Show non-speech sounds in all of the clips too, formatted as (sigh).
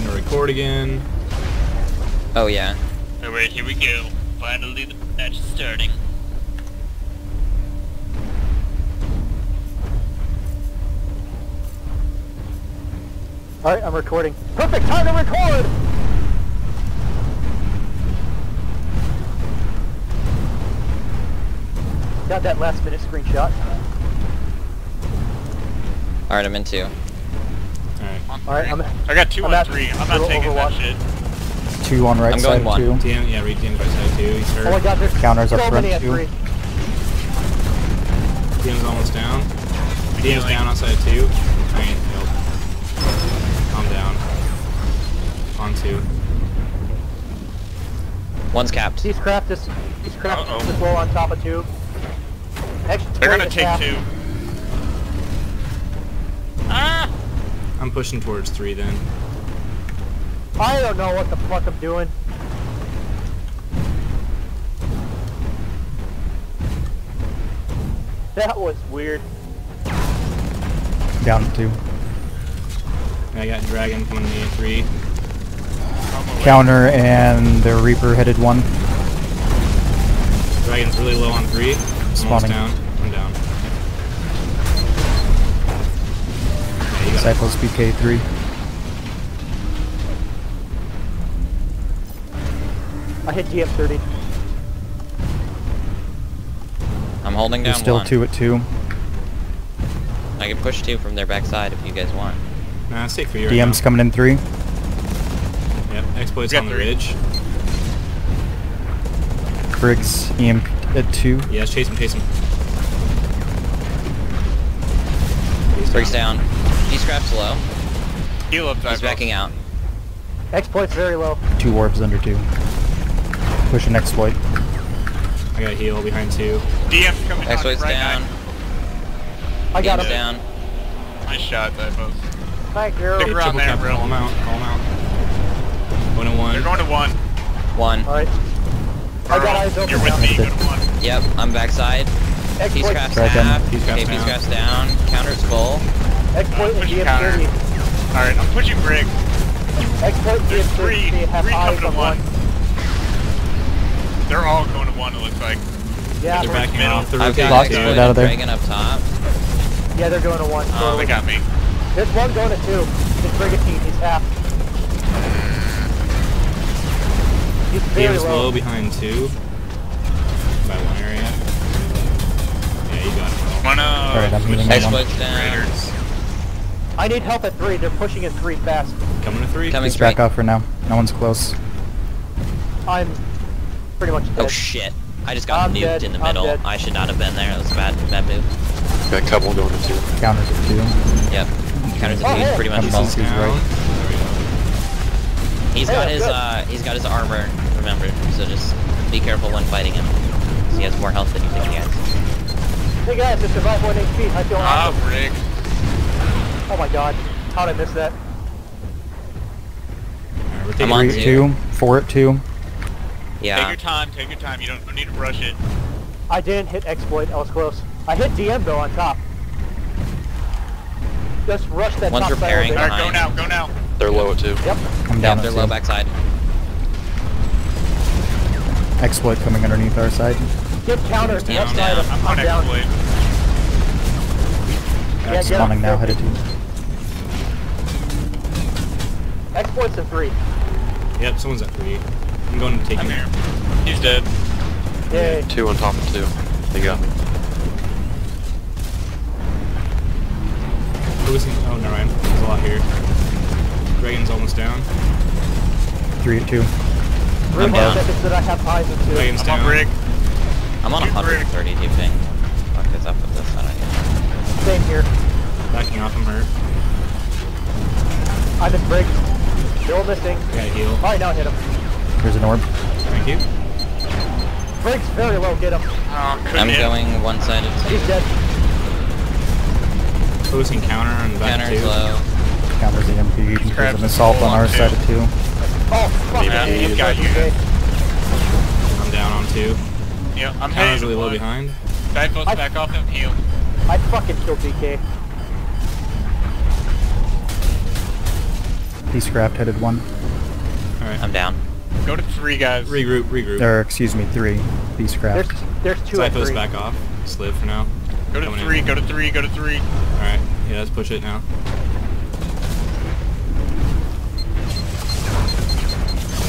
starting to record again. Oh yeah. Alright, here we go. Finally the match is starting. Alright, I'm recording. Perfect time to record! Got that last minute screenshot. Alright, I'm in two. Alright. Alright, I'm I got 2 I'm on at 3. I'm not taking Overwatch. that shit. Two on right I'm side going of two. DM, yeah, read DM by side two. He's hurt. Oh my god, there's Counters so up front many at too. three. DM's almost down. DM's down on side two. I ain't help. Calm down. On two. One's capped. These craft is these craft Uh-oh. is low on top of two. Extra They're gonna take half. 2. I'm pushing towards three then. I don't know what the fuck I'm doing. That was weird. Down to two. I got Dragon coming to me at three. On my way. Counter and the Reaper headed one. Dragon's really low on three. I'm almost Spawning. down. Disciples BK three. I hit GF30. I'm holding There's down still one. two at two. I can push two from their backside if you guys want. Nah, it's safe for you right DM's now. coming in three. Yep, exploits We on the three. ridge. Briggs EMP at two. Yes, chase him, chase him. He's Briggs down. He's scraps low. Heal up, He's Typhoon. backing out. Exploit's very low. Two orbs under two. Push an exploit. I got a heal behind two. DM's coming on Exploit's right down. nine. I got him. down. Nice shot, Typhos. Thank you. Stick around Triple there, cap, bro. Call him out, call him out. One and one. They're going to 1. One. Alright. I got eyes open You're with now. me, go to 1. Yep, I'm backside. He's Exploit, scraps Dragon. half. He's scraps Okay, he's down. scraps down. Counter's full. Exploit Uh, and push your counter. GM30. Alright, I'm pushing Brig. Exploit There's GM30. three. They have Three eyes coming to on 1. They're all going to 1, it looks like. Yeah, They're we're- backing middle. off. They're I've got Locked. exploit out of and there. Dragon up top. yeah, they're going to one. Oh, So they got me. There's one going to two. It's Brigantine. He's half. He's very DM's low. low behind two. By one area. Yeah, you got it. One, uh, Alright, I'm moving switch on. Exploit's down. Raiders. I need help at three. They're pushing at three fast. Coming to three. Coming Just back straight. off for now. No one's close. I'm pretty much dead. Oh shit. I just got I'm nuked dead, in the middle. I should not have been there. That was a bad, bad move. Got a couple going to two. Counters at two. Yep. Counter's Oh, he's hey. pretty much Come full. He's He's right. There we go. He's Hey, got that's his good. uh he's got his armor, remember. So just be careful when fighting him. He has more health than you think he has. Hey guys, just survived one HP. I feel Ah, awesome. Brig. Oh my god. How'd I miss that? Alright, we're I'm on Three three. at two. Four at two. Take your time, take your time. You don't, don't need to rush it. I didn't hit exploit. I was close. I hit DM though on top. Just rush that One's top side repairing over there. Alright, go now, go now. They're low at two. Yep. I'm Yeah, down they're at low backside. Exploit coming underneath our side. Get counter. Yeah, left I'm side down. I'm I'm on down. exploit. Yeah, get Spawning now, headed two. Exploits in three. Yep, someone's at three. I'm going to take I'm him. here. He's dead. Yay. Two on top of two. They got me. Who is he? Oh, never mind. There's a lot here. Dragon's almost down. Three at two. Three I'm more down. seconds that I have eyes into. Dragon's I'm down. on Brig. I'm on Shoot 130 do you think? Fuck is up with this? I don't know. Same here. Backing off, I'm hurt. I'm in Briggs. Still missing. I got a heal. Alright, now hit him. There's an orb. Thank you. Briggs very low. Get him. Oh, I'm hit. going one side of He's dead. Posing counter on the back counter's two. low. Counters EMP. There's Crabs an assault on on our two. side of two. Oh, fuck. Yeah, me. he's got you. I'm down on two. Yeah, I'm Counter's hitting really low behind. Typhos I- back off him, heal. I fucking killed DK. Peacecraft headed one. Alright. I'm down. Go to three, guys. Regroup, regroup. Or, excuse me, three. There's Peacecraft. there's two at Zyphos three. back off. Just live for now. Go to Coming in. three, go to three, go to three. Alright, yeah, let's push it now.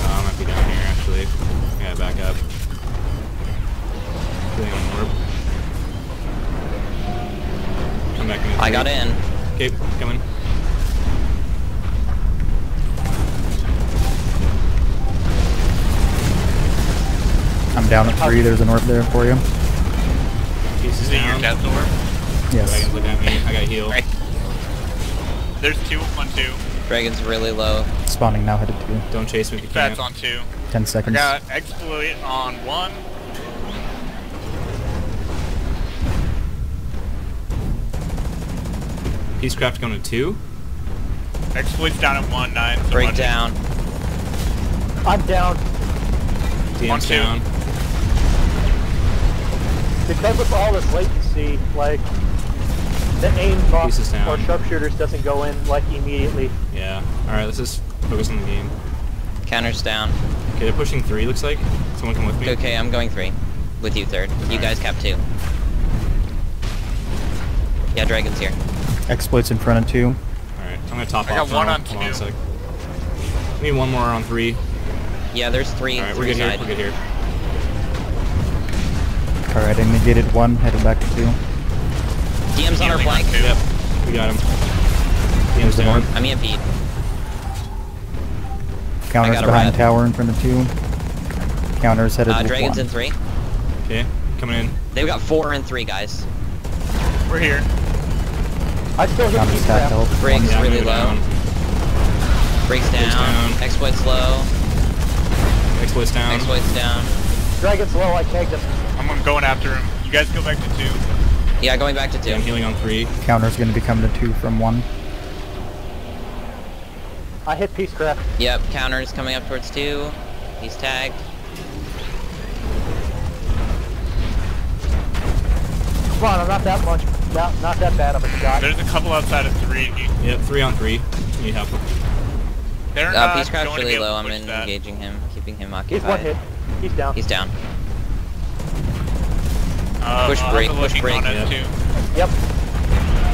Oh, I might be down here actually. I gotta back up. Feeling on warp. Come back in. I got in. Okay, coming. I'm down at three. There's an orb there for you. Pieces Is it your death door? Yes. Dragons look at me. I got heal. Right. There's two, one, two. Dragon's really low. Spawning now headed two. Don't chase me if you Fats can't. on two. Ten I seconds. got exploit on one. Peacecraft going to two. Exploit's down at one, nine. so Break roger. down. I'm down. DM's One, two. Down. Because of all this latency, like, the aim buff Pieces down. or sharpshooters doesn't go in, like, immediately. Yeah. Alright, let's just focus on the game. Counters down. Okay, they're pushing three, looks like. Someone come with me. Okay, I'm going three. With you third. You Alright. guys cap two. Yeah, Dragon's here. Exploits in front of two. Alright, I'm gonna top I got one now. on Hold on a sec. We need one more on three. Yeah, there's three. Alright, we're three good here. side. We're good here. Alright, I negated one. Headed back to two. DM's on our flank. Yep, we got him. DM's the down. I'm EMP'd. Counters behind rat. tower in front of two. Counters headed Uh, with Dragon's one. in three. Okay, coming in. They've got four and three, guys. We're here. I still hit Counters half Peacecraft. health. Briggs Yeah, really low. down. Breaks down. down. Exploit's low. Exploit's down. Exploit's down. Dragon's low, I tagged him. I'm going after him. You guys go back to two. Yeah, going back to two. Yeah, I'm healing on three. Counter's gonna be coming to two from one. I hit Peacecraft. Yep, counters coming up towards two. He's tagged. Come on, I'm not that much, not, not that bad of a shot. There's a couple outside of three. Yep, three on three. Need help. They're Uh, not Peacecraft's going to be really able to low. I'm push that. engaging him, keeping him occupied. He's one hit. He's down. He's down. Um, Push I'll break, push look break. on Yep. too. Yep.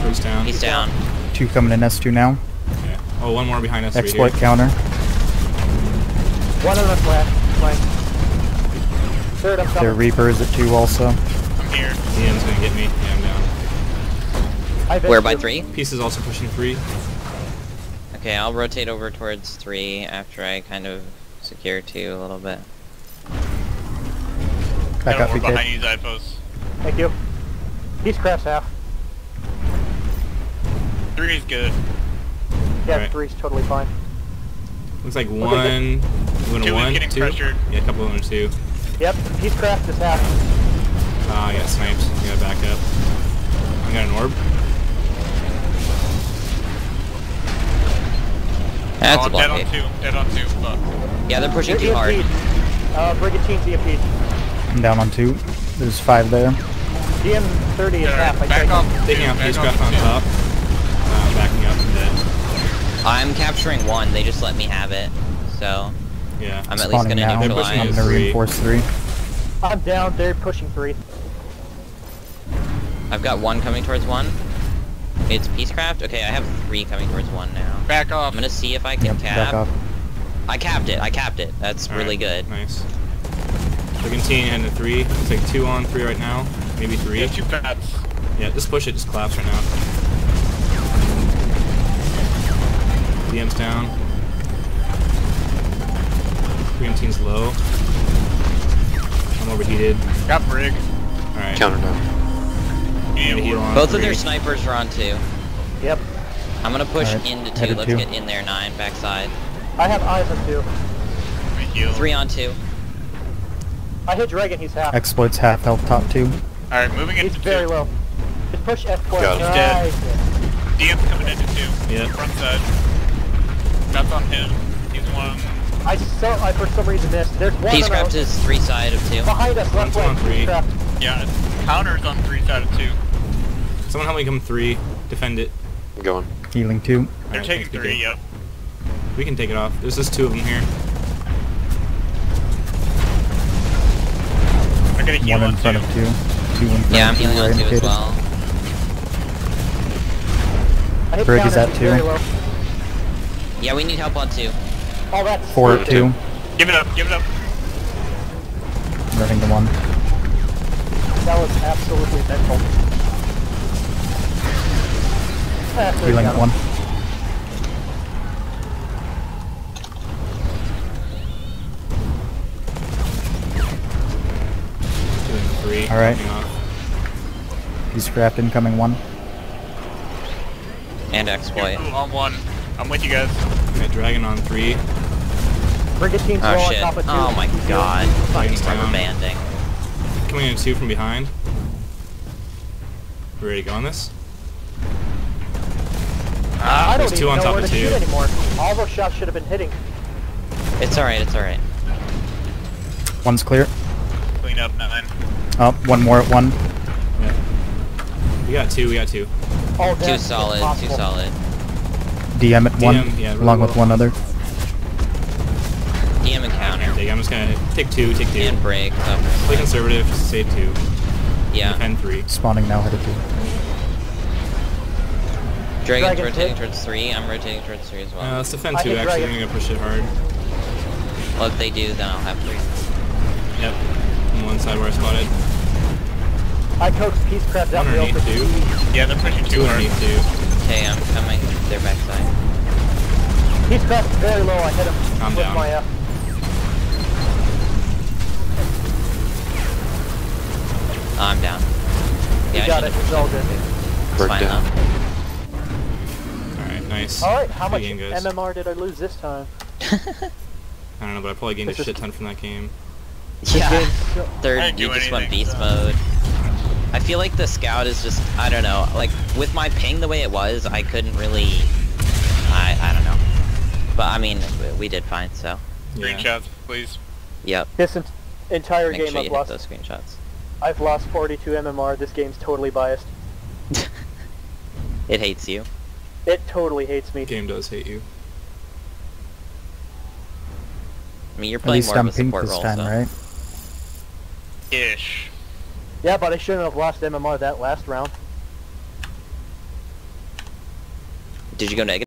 Three's down. He's down. Two coming in S2 now. Okay. Oh, one more behind us. Exploit right here. counter. One on the flat. Flank. Third, I'm Their coming. Reaper is at two also. I'm here. DM's gonna get me. Yeah, I'm down. I Where by three? Piece is also pushing three. Okay, I'll rotate over towards three after I kind of secure two a little bit. Back up, more BK. behind you, Zyphos. Thank you. Peacecraft's half. Three is good. Yeah, Alright. three's totally fine. Looks like good. one. One Two is one, getting two. pressured. Yeah, a couple of them are two. Yep, Peacecraft is half. Ah, I got sniped. I gotta back up. I got an orb. That's oh, a I'm dead on two. Dead on two. Fuck. Yeah, they're pushing You're too hard. EMP'd. Uh, Brigantine's EMP'd. I'm down on two. There's five there. DM 30 is half. I back off. Taking out back Peacecraft off on two. top. Uh, backing up and dead. I'm capturing one. They just let me have it. So Yeah. I'm at least gonna now. They're I'm gonna reinforce three. I'm down. They're pushing three. I've got one coming towards one. It's Peacecraft. Okay, I have three coming towards one now. Back off. I'm gonna see if I can Yep, cap. back off. I capped it. I capped it. That's All really right, good. Nice. Brigantine heading to three. Looks like two on three right now. Maybe three. Yeah, two fats. Yeah, just push it. Just collapse right now. DM's down. Brigantine's low. I'm overheated. Got Brig. Alright. Counter down. Need to heal on Both of their snipers are on two. Yep. I'm gonna push Alright, into two. headed Let's two. get in there. Nine backside. I have eyes on two. Three on two. I hit Dragon. He's half. Exploits half health top two. Alright, moving into He's very two. low. Just push F4. Got him. He's dead. DM's coming into two. Yep. Front side. That's on him. He's one. I so I for some reason missed. There's one on Peacecraft the- is three side of two. behind us. Left One's on flank. three. Yeah, counters on three side of two. Someone help me come three. Defend it. I'm going. Healing two. They're Alright, taking three, yep. We can take it off. There's just two of them here. I'm gonna heal One in front two. of two. Two Yeah, I'm of two. healing on two as well. I Brig is at at two. low. Yeah, we need help on two. Oh, that's Four Four at at two. Give it up, give it up. I'm Running the one. That was absolutely mental. Ah, there Healing at one. Two and three. All right. Knocking off. He's scrapped incoming one. And exploit. Ooh, on one. I'm with you guys. Okay, dragon on three. Brigantine's low Oh on shit. top of two. Oh my god. Fucking Dragon's rubber banding. Coming in two from behind. We ready to go on this? Ah. I don't There's two even on know top where of to two. shoot anymore. All those shots should have been hitting. It's alright, it's alright. One's clear. Clean up nine. Oh, one more at one. Yeah. We got two, we got two. All Two solid, two solid. DM at one. DM, yeah, really along with one other. DM encounter. Take, I'm just gonna take two, take two. And break. Play conservative, save two. Yeah. Defend three. Spawning now headed two. Dragon's Dragon rotating hit. towards three. I'm rotating towards three as well. Uh, let's defend I two actually. dragon. I'm gonna push it hard. well, if they do, then I'll have three. Yep. On one side where I spotted. I coaxed Peace Crabs out One real underneath quick. two. Yeah, they're pushing Two too hard. underneath two. Okay, I'm coming. Their backside. Peace Crabs is very low. I hit him Calm with down. my uh, Oh, I'm down. You Yeah, I got it. It's all good. It's Break fine down. Alright, nice. All right, how Good much game. MMR did I lose this time? (laughs) I don't know, but I probably gained a This is- shit ton from that game. Yeah. Third, you just went beast so- mode. I feel like the scout is just, I don't know, like, with my ping the way it was, I couldn't really, I, I don't know. But, I mean, we did fine, so, Yeah. Screenshots, please. yep. This en- entire Make game sure you I've lost. those screenshots. I've lost 42 MMR. This game's totally biased. (laughs) It hates you. It totally hates me. Game does hate you. I mean, you're At playing least more I'm of a pink support this role, time, so. right? Ish. Yeah, but I shouldn't have lost MMR that last round. Did you go negative?